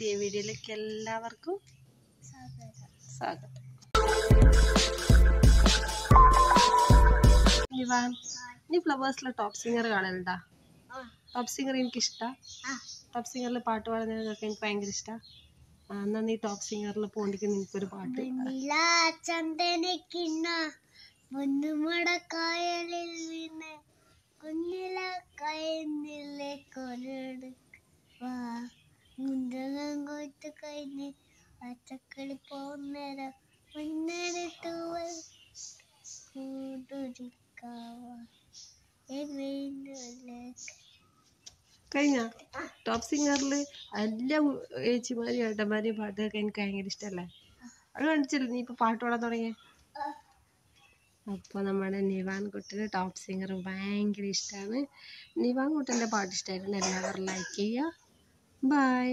പുതിയ വീഡിയോയിലേക്ക് എല്ലാവർക്കും സ്വാഗതം. നീ ഫ്ലവേഴ്സിലെ ടോപ്പ് സിംഗർ കാണലുണ്ടാ? ടോപ്പ് സിംഗർ എനിക്ക് ഇഷ്ടാ ടോപ്പ് സിംഗറിൽ പാട്ട് പാടുന്നതൊക്കെ എനിക്ക് ഭയങ്കര ഇഷ്ടാ. എന്നാ നീ ടോപ്പ് സിംഗറിൽ പോണ്ടിക്ക് നിനക്കൊരു പാട്ട്. ചന്ദനക്കിണ്ണ മുന്നുമടക്കായലിൽ കൊയ്ത്ത് കഴിഞ്ഞ് പച്ചക്കളി പോന്നേരം മുന്നേറിട്ട് കൂട്ടുരിക്കാവ കഴിഞ്ഞ? ടോപ്പ് സിംഗറിൽ എല്ലാ ചേച്ചിമാരും ഏട്ടന്മാരെയും പാട്ടൊക്കെ എനിക്ക് ഭയങ്കര ഇഷ്ടമല്ലേ അത് കാണിച്ചില്ല നീ ഇപ്പൊ പാട്ട് പാടാൻ തുടങ്ങിയ? അപ്പോൾ നമ്മുടെ നിവാൻ കുട്ടന് ടോപ്പ് സിംഗർ ഭയങ്കര ഇഷ്ടമാണ് നിവാൻ കുട്ടന്റെ പാട്ട് ഇഷ്ടമായിരുന്നു എല്ലാവരും ലൈക്ക് ചെയ്യുക ബൈ